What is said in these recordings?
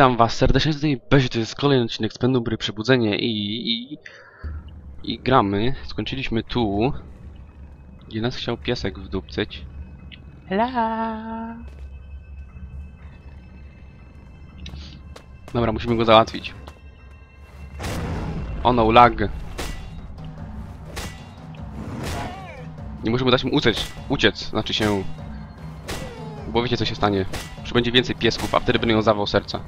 Witam was serdecznie tutaj Bezie, to jest kolejny odcinek z Penubry Przebudzenie i, i... I gramy. Skończyliśmy tu. Gdzie nas chciał piesek wdupcyć. Hela. Dobra, musimy go załatwić. O no, lag. Nie możemy dać mu uciec, uciec, znaczy się... Bo wiecie co się stanie. Że będzie więcej piesków, a wtedy będą ją zawał serca.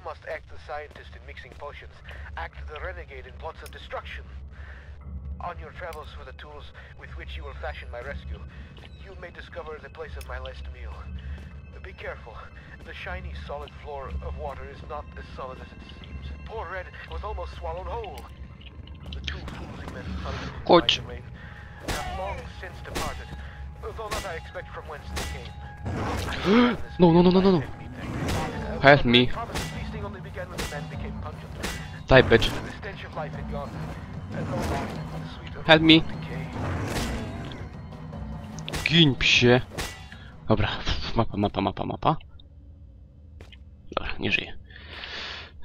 You must act the scientist in mixing potions, act the renegade in plots of destruction. On your travels for the tools with which you will fashion my rescue, you may discover the place of my last meal. Be careful. The shiny, solid floor of water is not as solid as it seems. Poor Red was almost swallowed whole. The two fools he met Coach. have long since departed, though not I expect from whence they came. No, no, no, no, no, no. Help me. Die, bitch. Help me. Gin, psie. Dobra, mapa, mapa, mapa, mapa. Dobra, nie żyje.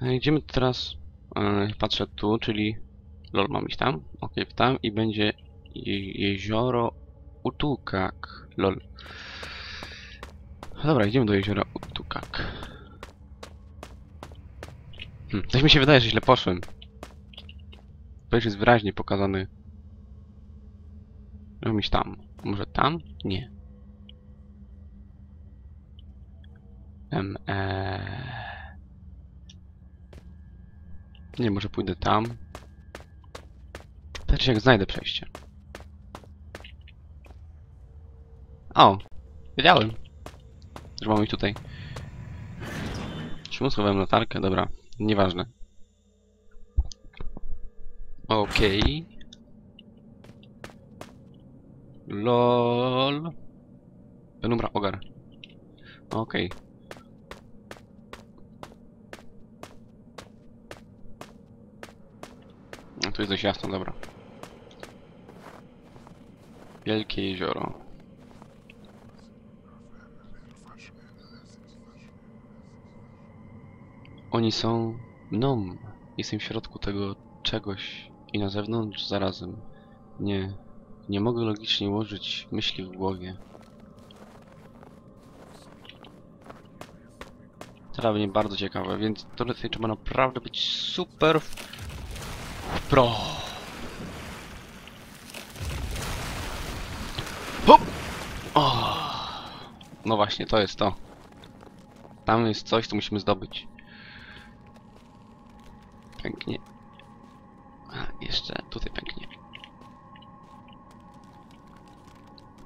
E, Idziemy teraz, e, patrzę tu, czyli lol mam iść tam, ok, tam i będzie je, jezioro Utukak, lol. Dobra, idziemy do jeziora Utukak. Hm, coś mi się wydaje, że źle poszłem. To już jest wyraźnie pokazany. Mam iść tam. Może tam? Nie. Em, eee... Nie, może pójdę tam. Znaczy jak znajdę przejście. O! Wiedziałem. Że iść tutaj. Czemu schowałem latarkę? Dobra. Nieważne. Okej. LOL. Penumbra, ogar. Okej. No tu jest dość jasno, dobra. Wielkie jezioro. Oni są mną. Jestem w środku tego czegoś i na zewnątrz zarazem. Nie, nie mogę logicznie ułożyć myśli w głowie. Teraz będzie bardzo ciekawe, więc to tutaj trzeba naprawdę być super w- pro. Hop! O! No właśnie, to jest to. Tam jest coś, co musimy zdobyć. Pęknie. A, jeszcze tutaj pęknie.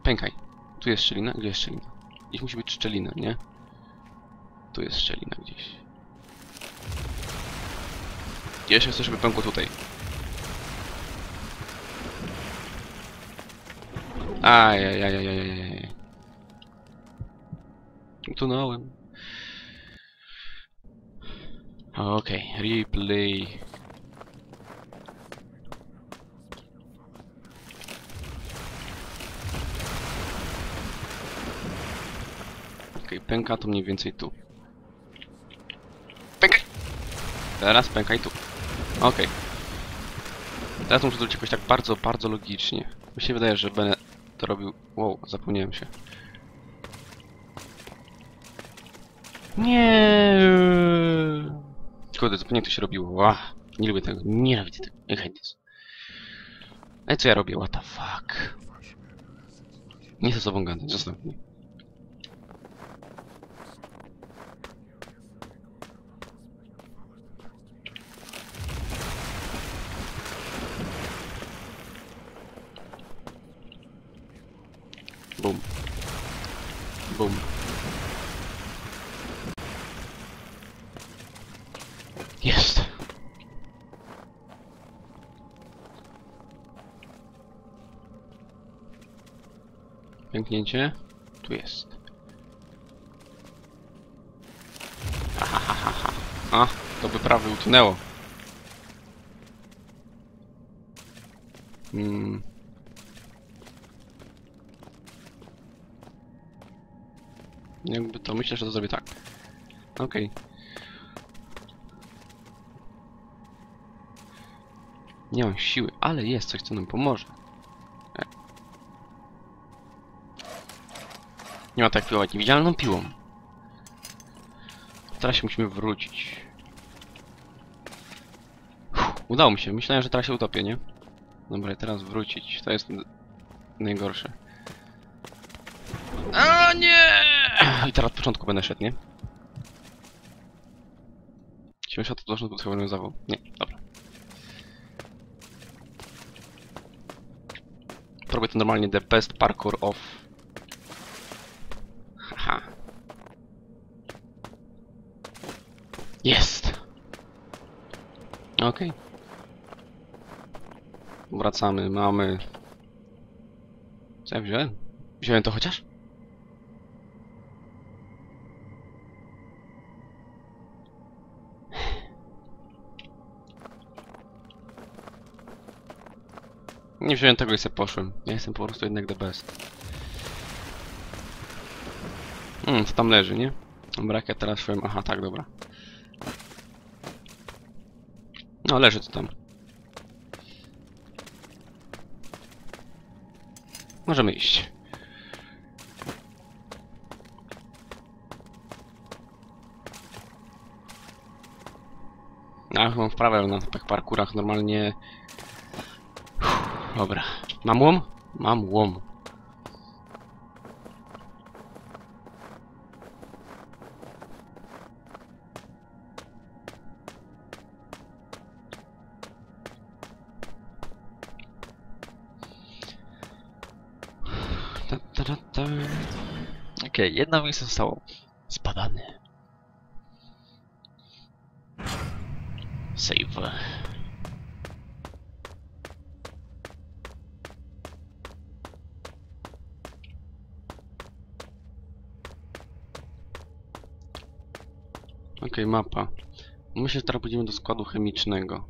Pękaj. Tu jest szczelina? Gdzie jest szczelina? Gdzieś musi być szczelina, nie? Tu jest szczelina gdzieś. Jeszcze chcę, żeby pękło tutaj. Ajajajajajajaj. Utonąłem. Okej, replay. Okej, pęka to mniej więcej tu. Pękaj! Teraz pękaj tu. Okej. Teraz muszę zrobić jakoś tak bardzo, bardzo logicznie. Mi się wydaje, że będę to robił... Wow, zapomniałem się. Nie. Kurde, jak to się robiło. Ła, nie lubię tego. Nienawidzę tego. I hate this. Ej, co ja robię? What the fuck? Nie chcę z sobą gadać, zostaw mnie. Bum. Bum. Jest. Pęknięcie. Tu jest. Ha, ha, ha, ha, ha. A, to by prawie utknęło. Hmm. Jakby to myślę, że to zrobię tak. Okej. Nie mam siły, ale jest coś, co nam pomoże. E. Nie ma tak piłować niewidzialną piłą. Teraz się musimy wrócić. Udało mi się. Myślałem, że teraz się utopię, nie? Dobra, teraz wrócić. To jest najgorsze. A nie! I teraz od początku będę szedł, nie? Chciałem szedł od początku, chyba zawał. Nie, dobra. Robię to normalnie the best parkour of... Haha. Jest! Okej. Wracamy, mamy... Co ja wziąłem? Wziąłem to chociaż? Nie wziąłem tego i sobie poszłem. Ja jestem po prostu jednak the best. Hmm, co tam leży, nie? Dobra, jak ja teraz szłem... Aha, tak, dobra. No, leży to tam. Możemy iść. Ach, mam wprawę na tych parkurach normalnie... Dobra. Mam łom? Mam łom. Okej, okay, jedno miejsce zostało. Zbadany. Save. Mapa. Myślę, że teraz pójdziemy do składu chemicznego.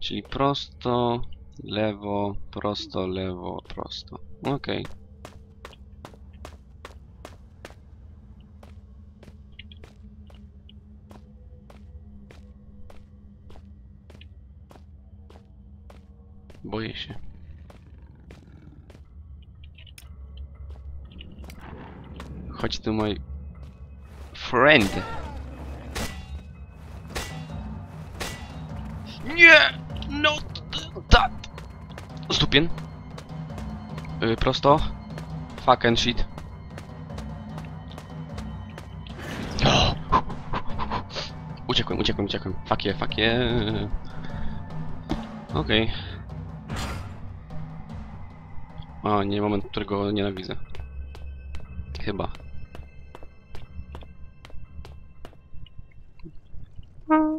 Czyli prosto, lewo, prosto, lewo, prosto. Okej. Boję się. Chodź tu mój friend. Nie! No that! Stupień. Yy, prosto. Fuck and shit. O! Uciekłem, uciekłem, uciekłem. Fuck yeah, fuck yeah. Okej. O, nie, moment, którego nienawidzę. Chyba.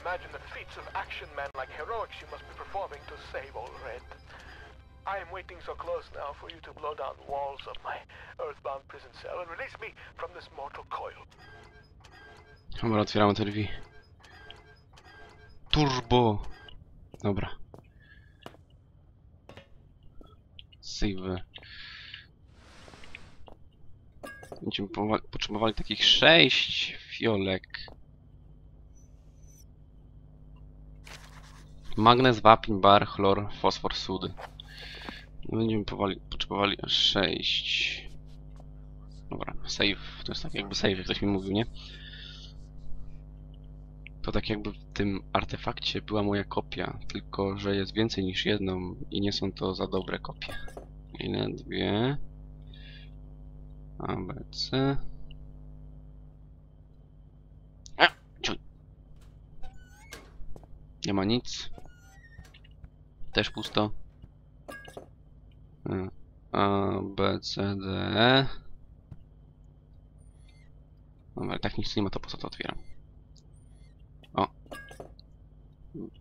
imagine the feats of action men like heroics you must be performing to save all Red. I am waiting so close now for you to blow down the walls of my earthbound prison cell and release me from this mortal coil. Dobra, otwieramy te drzwi. Turbo! Dobra. Save. Będziemy potrzebowali takich sześć fiolek. Magnez, wapń, bar, chlor, fosfor, sód. Będziemy powoli, potrzebowali aż sześć. Dobra, save. To jest tak jakby save, jak ktoś mi mówił, nie? To tak jakby w tym artefakcie była moja kopia, tylko że jest więcej niż jedną i nie są to za dobre kopie. Ile? Dwie. A, B, C. A, ciuj. Nie ma nic. Też pusto. Y, A, B, C, D, E. Dobra, tak nic nie ma, to po co to otwieram? O.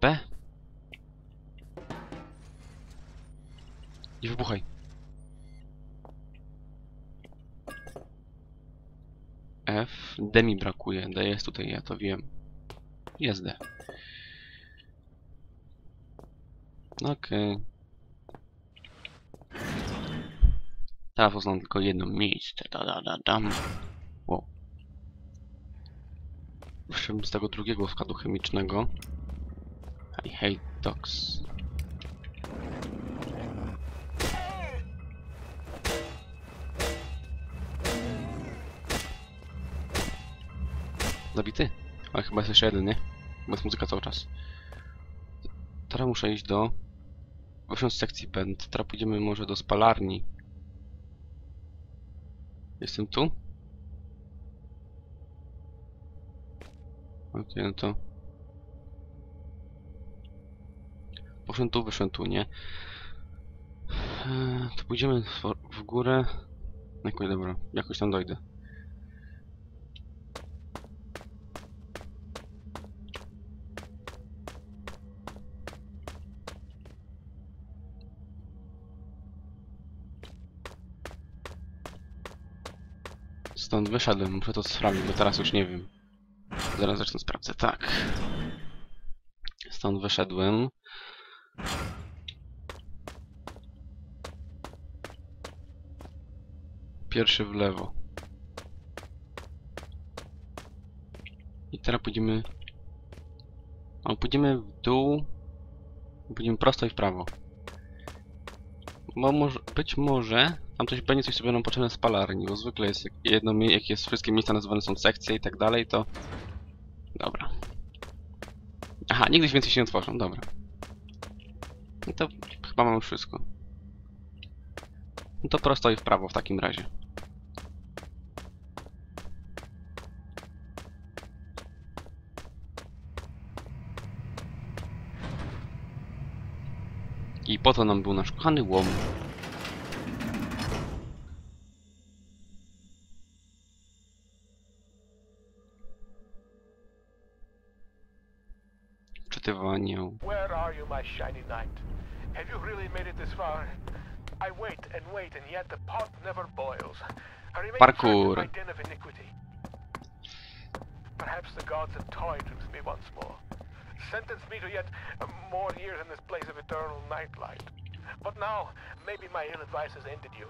B. Nie wybuchaj. F. D mi brakuje. D jest tutaj, ja to wiem. Jest D. Okej. Teraz poznam tylko jedno miejsce. Da, da, da, dam. Wow. Wyszedłem z tego drugiego składu chemicznego. I hate dogs. Zabity? Ale chyba jest jeszcze jeden, nie? Bo jest muzyka cały czas. Teraz muszę iść do... Właśnie z sekcji pęd. Teraz pójdziemy może do spalarni. Jestem tu? Okej, no to... Poszedłem tu, wyszedłem tu, nie? Eee, to pójdziemy w, górę. Jakoś dobra, jakoś tam dojdę. Stąd wyszedłem, muszę to sprawdzić, bo teraz już nie wiem. Zaraz zacznę sprawdzę, tak. Stąd wyszedłem. Pierwszy w lewo. I teraz pójdziemy... O, pójdziemy w dół. Pójdziemy prosto i w prawo. Bo może, być może tam coś będzie coś sobie nam potrzebne z palarni, bo zwykle jest jedno, jak jest wszystkie miejsca nazywane są sekcje i tak dalej, to... Dobra. Aha, nigdy więcej się nie otworzą, dobra. No to chyba mamy wszystko. No to prosto i w prawo w takim razie. I po to nam był nasz kochany łom. My shiny knight? Have you really made it this far? I wait and wait, and yet the pot never boils. I remain Parkour. my den of iniquity. Perhaps the gods have toyed with me once more. Sentenced me to yet more years in this place of eternal nightlight. But now, maybe my ill advice has ended you.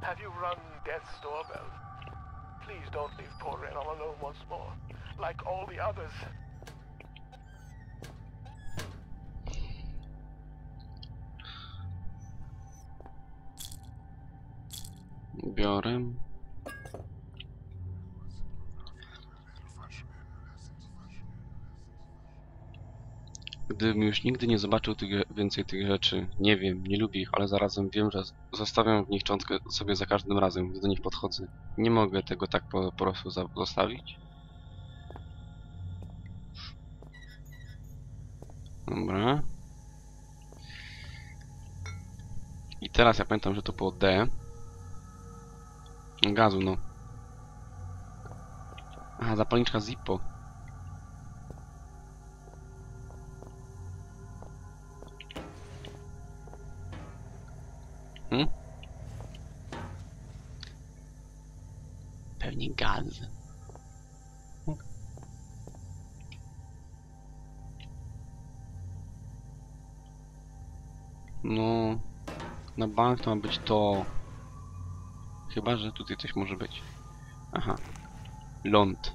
Have you run death's doorbell? Please don't leave poor Ren all alone once more, like all the others. Biorę. Gdybym już nigdy nie zobaczył tych, więcej tych rzeczy, nie wiem, nie lubię ich, ale zarazem wiem, że zostawiam w nich czątkę sobie za każdym razem, gdy do nich podchodzę. Nie mogę tego tak po, po prostu zostawić. Dobra. I teraz ja pamiętam, że to było D. Gazu, no. Aha, zapalniczka Zippo. Hmm? Pewnie gaz. No, na bank to ma być to. Chyba, że tutaj coś może być. Aha. Ląd.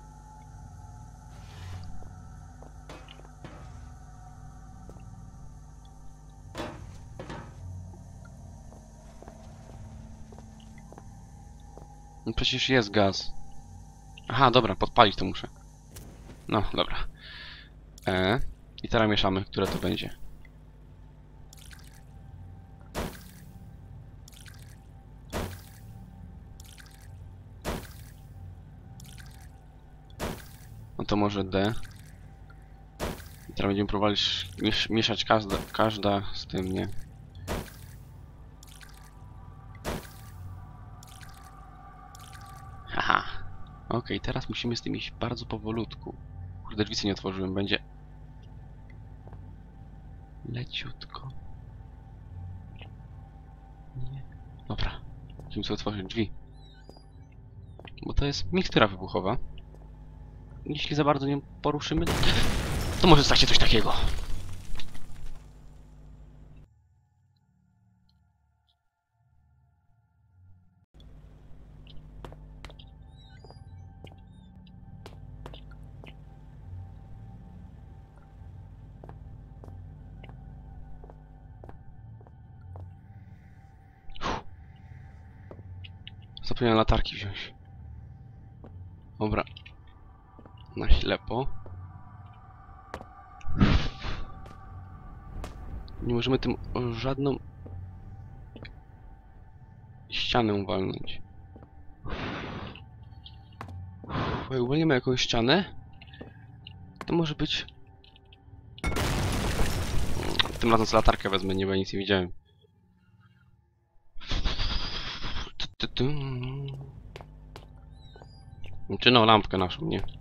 No przecież jest gaz. Aha, dobra, podpalić to muszę. No, dobra. E. I teraz mieszamy, które to będzie. No to może D. I teraz będziemy próbowali sz- miesz mieszać każda, każda z tym, nie? Haha. Okej, teraz musimy z tym iść bardzo powolutku. Kurde, drzwi nie otworzyłem, będzie... Leciutko. Nie. Dobra. Musimy sobie otworzyć drzwi. Bo to jest mikstura wybuchowa. Jeśli za bardzo nią poruszymy, to może stać się coś takiego. Zapomniałem latarki wziąć. Dobra. Na ślepo. Nie możemy tym żadną ścianę walnąć. Jak uwolnimy jakąś ścianę, to może być... Tym razem sobie latarkę wezmę, nie bo nic nie widziałem. Czy no, lampkę naszą, nie?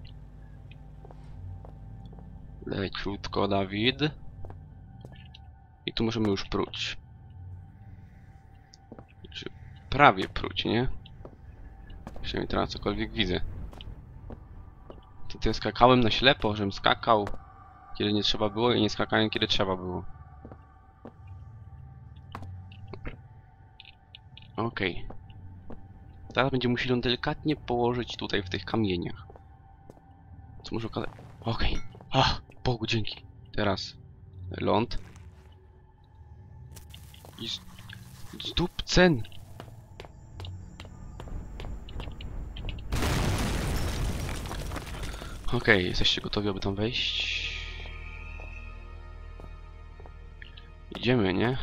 Leciutko, Dawid. I tu możemy już pruć. Czy prawie pruć, nie? Przynajmniej teraz cokolwiek widzę. To ty skakałem na ślepo, żebym skakał kiedy nie trzeba było i nie skakałem kiedy trzeba było. Okej. Teraz będziemy musieli ją delikatnie położyć tutaj w tych kamieniach. Co może okazać... Okej. Ach, Bogu dzięki. Teraz ląd. I z... zdupcen! Okej, jesteście gotowi, aby tam wejść? Idziemy, nie?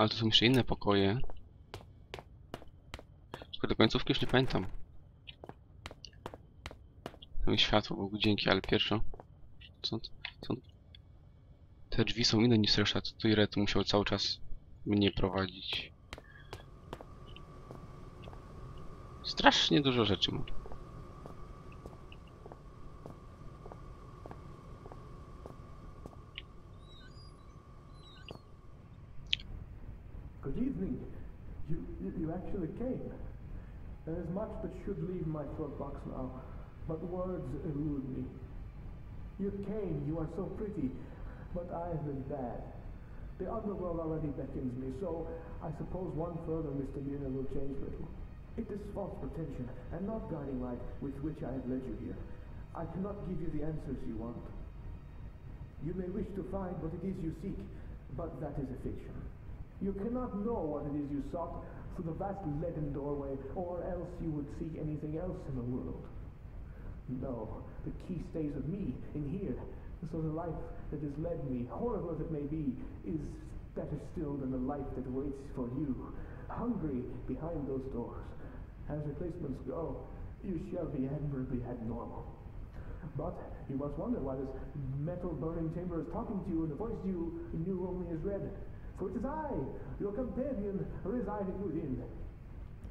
Ale to są jeszcze inne pokoje. Tylko do końcówki już nie pamiętam. Tam jest światło, dzięki, ale pierwsze. Co, co? Te drzwi są inne niż reszta, to i Red musiał cały czas mnie prowadzić. Strasznie dużo rzeczy mu. Actually came. There is much that should leave my throat box now, but words elude me. You came, you are so pretty, but I have been bad. The underworld already beckons me, so I suppose one further misdemeanor will change little. It is false pretension, and not guiding light with which I have led you here. I cannot give you the answers you want. You may wish to find what it is you seek, but that is a fiction. You cannot know what it is you sought through the vast leaden doorway, or else you would seek anything else in the world. No, the key stays with me, in here. So the life that has led me, horrible as it may be, is better still than the life that waits for you, hungry behind those doors. As replacements go, you shall be admirably abnormal. But you must wonder why this metal burning chamber is talking to you in a voice you knew only as red. For it is I, your companion, residing within.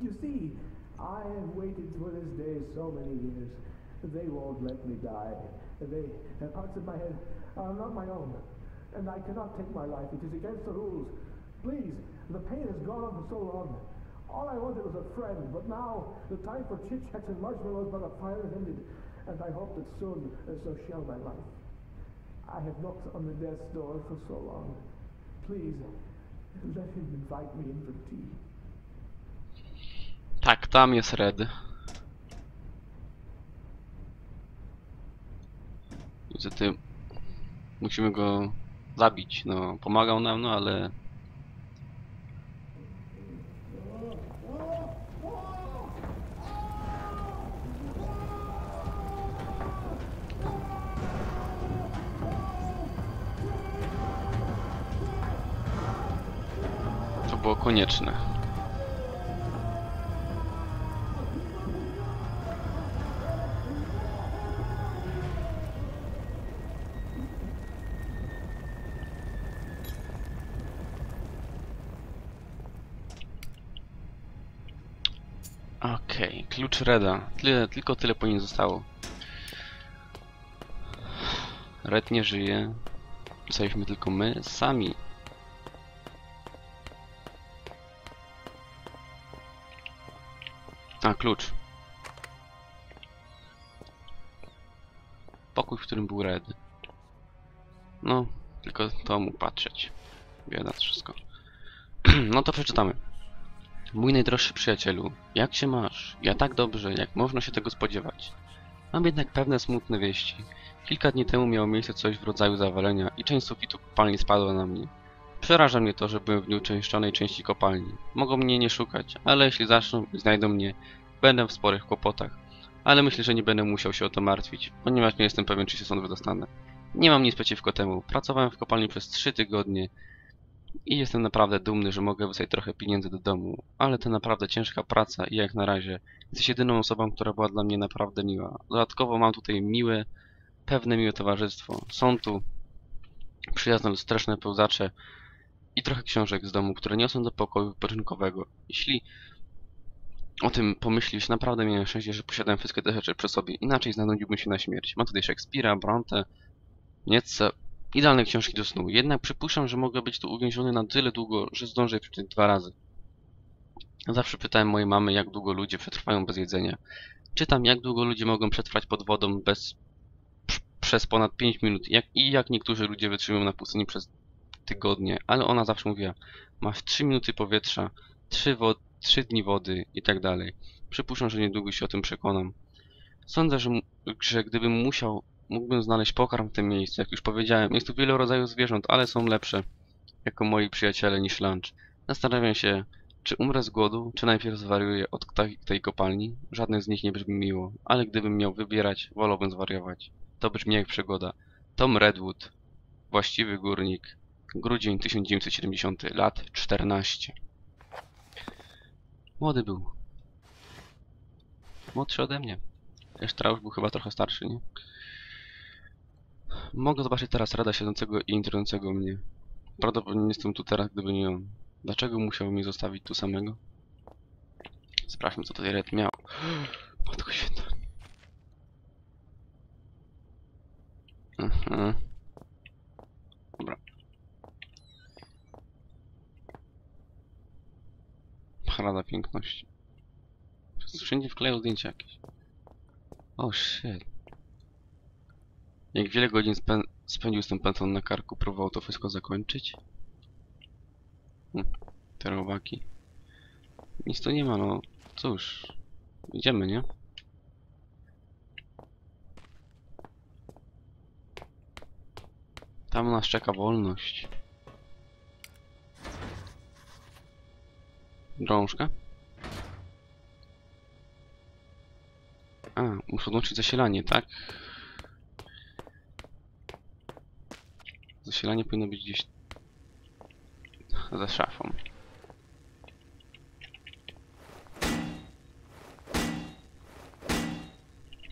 You see, I have waited for this day so many years. They won't let me die. They, the parts of my head are not my own. And I cannot take my life. It is against the rules. Please, the pain has gone on for so long. All I wanted was a friend, but now the time for chit chats and marshmallows by the fire is ended, and I hope that soon uh, so shall my life. I have knocked on the death's door for so long. Tak, tam jest Red. Niestety musimy go zabić. No, pomagał nam, no ale konieczne. Okej, klucz Reda. Tyle, tylko tyle po nim zostało. Red nie żyje. Zostaliśmy tylko my sami. A, klucz. Pokój, w którym był Red. No, tylko to mógł patrzeć. Bieda wszystko. no to przeczytamy. Mój najdroższy przyjacielu, jak się masz? Ja tak dobrze, jak można się tego spodziewać. Mam jednak pewne smutne wieści. Kilka dni temu miało miejsce coś w rodzaju zawalenia i część sufitu kopalni spadła na mnie. Przeraża mnie to, że byłem w nieuczęszczonej części kopalni. Mogą mnie nie szukać, ale jeśli zaczną i znajdą mnie, będę w sporych kłopotach. Ale myślę, że nie będę musiał się o to martwić, ponieważ nie jestem pewien, czy się stąd wydostanę. Nie mam nic przeciwko temu. Pracowałem w kopalni przez trzy tygodnie i jestem naprawdę dumny, że mogę wysłać trochę pieniędzy do domu, ale to naprawdę ciężka praca i jak na razie jesteś jedyną osobą, która była dla mnie naprawdę miła. Dodatkowo mam tutaj miłe, pewne miłe towarzystwo. Są tu przyjazne straszne pełzacze i trochę książek z domu, które niosą do pokoju wypoczynkowego. Jeśli o tym pomyślisz, naprawdę miałem szczęście, że posiadałem wszystkie te rzeczy przy sobie, inaczej zanudziłbym się na śmierć. Mam tutaj Szekspira, Bronte, Nietzsche, idealne książki do snu. Jednak przypuszczam, że mogę być tu uwięziony na tyle długo, że zdążę je przeczytać dwa razy. Zawsze pytałem mojej mamy, jak długo ludzie przetrwają bez jedzenia. Czytam, jak długo ludzie mogą przetrwać pod wodą bez pr- przez ponad 5 minut jak, i jak niektórzy ludzie wytrzymują na pustyni przez tygodnie, ale ona zawsze mówiła, masz 3 minuty powietrza, 3, wo 3 dni wody i tak dalej. Przypuszczam, że niedługo się o tym przekonam. Sądzę, że, że gdybym musiał, mógłbym znaleźć pokarm w tym miejscu. Jak już powiedziałem, jest tu wiele rodzajów zwierząt, ale są lepsze, jako moi przyjaciele, niż lunch. Zastanawiam się, czy umrę z głodu, czy najpierw zwariuję od tej, tej kopalni? Żadne z nich nie brzmi miło, ale gdybym miał wybierać, wolałbym zwariować. To brzmi jak przygoda. Tom Redwood, właściwy górnik, grudzień 1970, lat 14. Młody był. Młodszy ode mnie. Już był chyba trochę starszy, nie? Mogę zobaczyć teraz Rada siedzącego i intrygującego mnie. Prawdopodobnie jestem tu teraz, gdyby nie on. Dlaczego musiał mnie zostawić tu samego? Sprawdźmy, co tutaj Red miał. Wkleją zdjęcia jakieś. Oh, shit. Jak wiele godzin spę spędził z tym pętlą na karku, próbował to wszystko zakończyć? Hm, te robaki. Nic tu nie ma, no cóż. Idziemy, nie? Tam nas czeka wolność. Drążka? A, muszę odłączyć zasilanie, tak? Zasilanie powinno być gdzieś za szafą.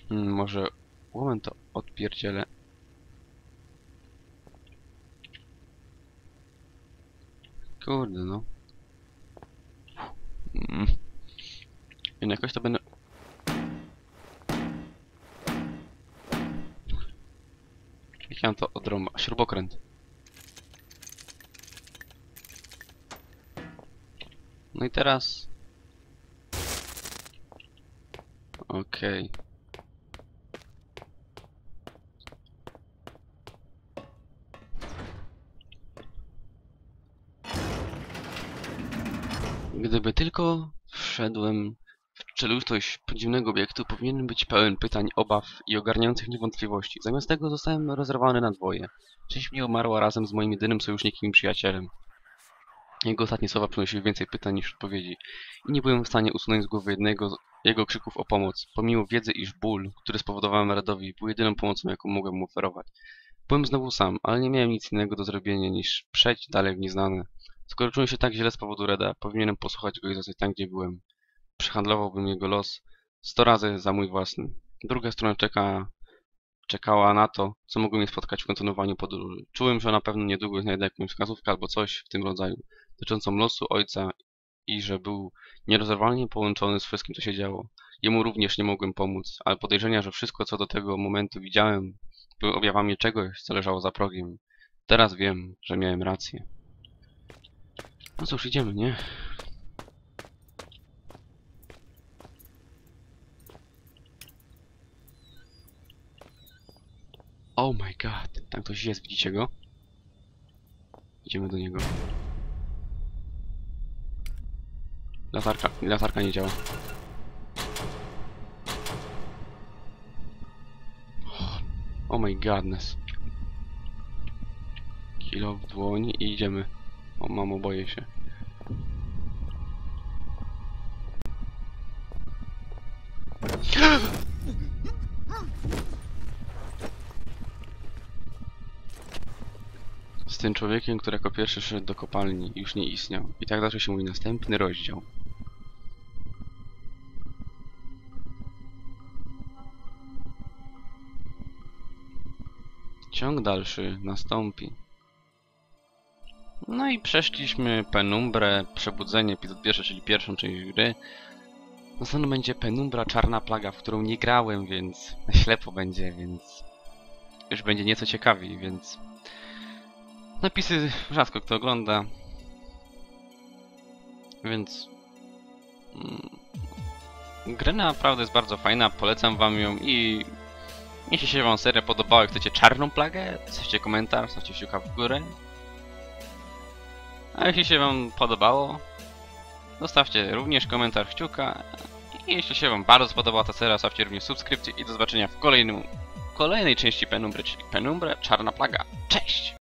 Hmm, może łomem to odpierdzielę. Kurde no. Mm. Jakoś to będę... Mam to odrąba? Śrubokręt. No i teraz... Okej. Gdyby tylko wszedłem czelustość podziemnego obiektu, powinienem być pełen pytań, obaw i ogarniających mnie wątpliwości. Zamiast tego zostałem rozerwany na dwoje. Część mnie umarła razem z moim jedynym sojusznikiem i przyjacielem. Jego ostatnie słowa przynosiły więcej pytań niż odpowiedzi i nie byłem w stanie usunąć z głowy jednego z jego krzyków o pomoc, pomimo wiedzy, iż ból, który spowodowałem Redowi, był jedyną pomocą, jaką mogłem mu oferować. Byłem znowu sam, ale nie miałem nic innego do zrobienia niż przejść dalej w nieznane. Skoro czuję się tak źle z powodu Reda, powinienem posłuchać go i zostać tam, gdzie byłem. Przehandlowałbym jego los sto razy za mój własny. Druga strona czeka, czekała na to, co mogło mnie spotkać w kontynuowaniu podróży. Czułem, że na pewno niedługo znajdę jakąś wskazówkę albo coś w tym rodzaju, dotyczącą losu ojca i że był nierozerwalnie połączony z wszystkim, co się działo. Jemu również nie mogłem pomóc, ale podejrzenia, że wszystko, co do tego momentu widziałem, były objawami czegoś, co leżało za progiem. Teraz wiem, że miałem rację. No cóż, idziemy, nie? Oh my god, tam ktoś jest, widzicie go? Idziemy do niego. Latarka, latarka nie działa. Oh my godness. Kilo w dłoni i idziemy. O mamo, boję się. Tym człowiekiem, który jako pierwszy szedł do kopalni, już nie istniał. I tak zaczął się mój następny rozdział. Ciąg dalszy nastąpi. No i przeszliśmy penumbrę, przebudzenie, epizod pierwszy, czyli pierwszą część gry. Następną będzie penumbra, czarna plaga, w którą nie grałem, więc na ślepo będzie, więc już będzie nieco ciekawiej, więc napisy rzadko kto ogląda, więc mm, gra naprawdę jest bardzo fajna, polecam wam ją i jeśli się wam seria podobała chcecie czarną plagę, zostawcie komentarz, zostawcie kciuka w górę. A jeśli się wam podobało, zostawcie również komentarz kciuka. I jeśli się wam bardzo spodobała ta seria, zostawcie również subskrypcję i do zobaczenia w kolejnym, kolejnej części Penumbry, czyli Penumbra Czarna Plaga. Cześć!